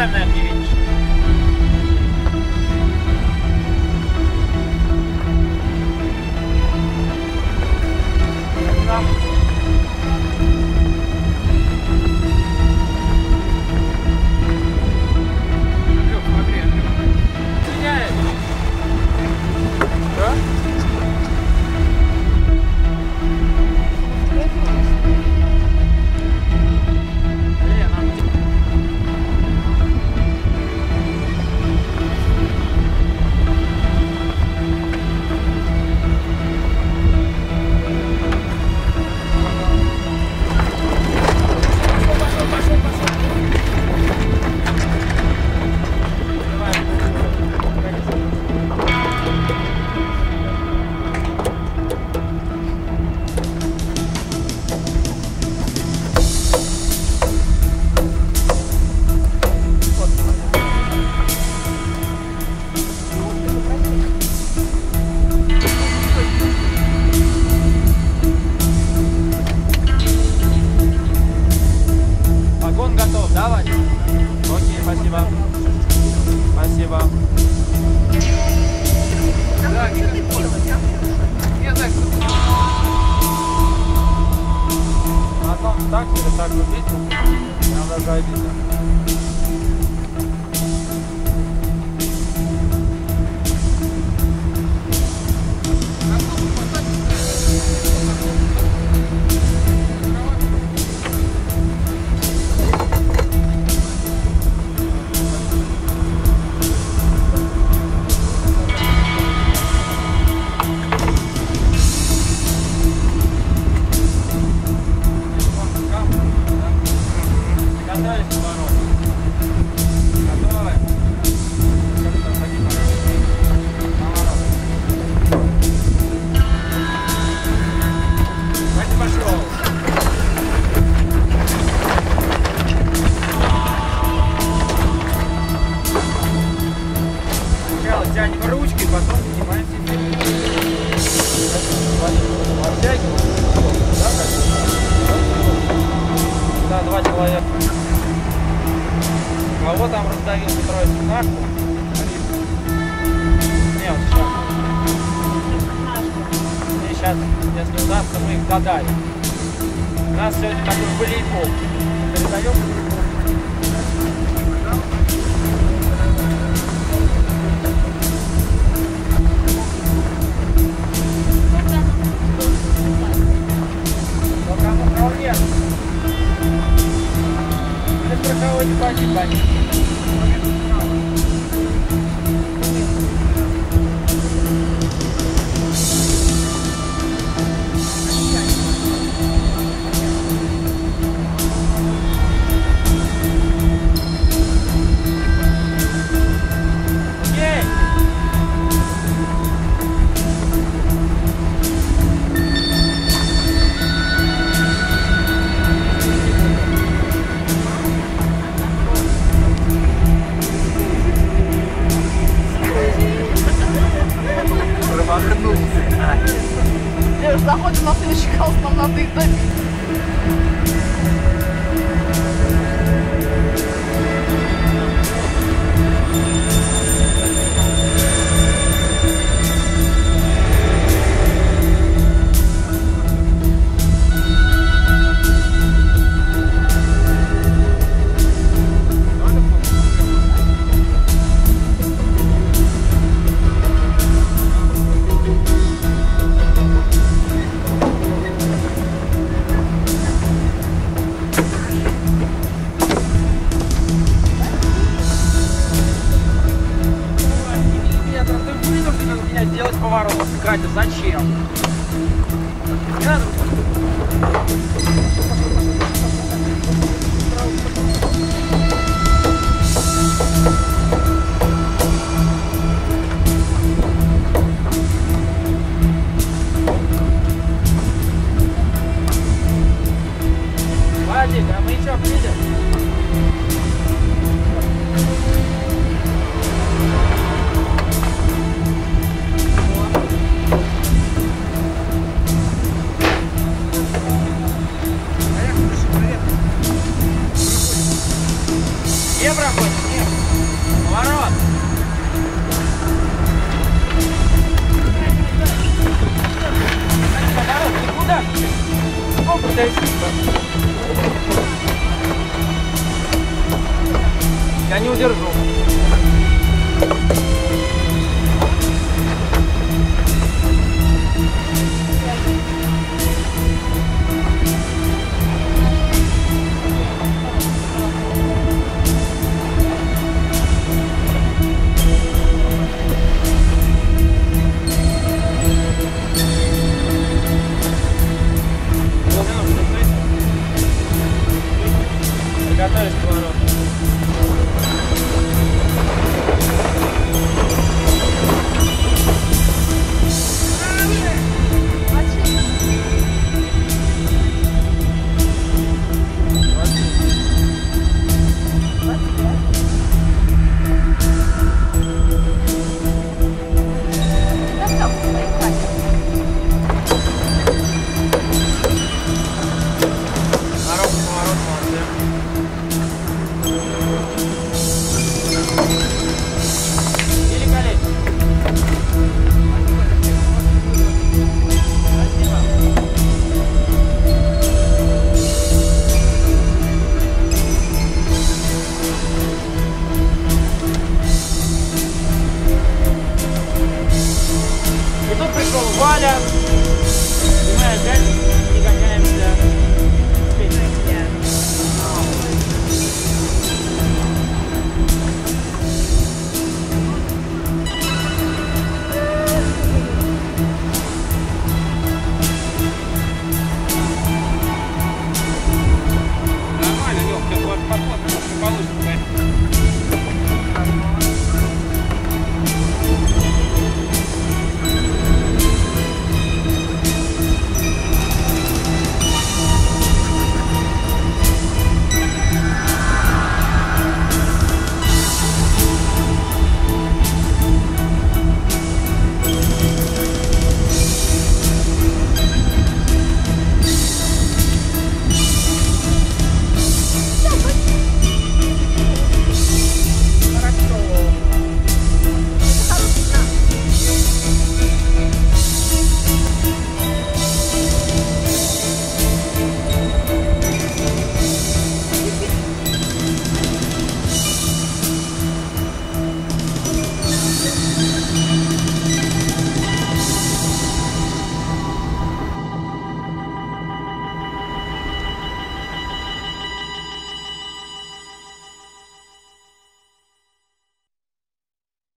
time then, так или так убить? Нам даже обидно. Два человека. Кого там раздавил Петрович Нашку? Не, вот сейчас. И сейчас, если удастся, мы их додали. У нас сегодня такой волейбол. Передаем Пока your car you're parking button. Катя, зачем? Не надо. Евро хочешь? Нет. Поворот. Поворот, ты куда? О, подожди. Я не удержу.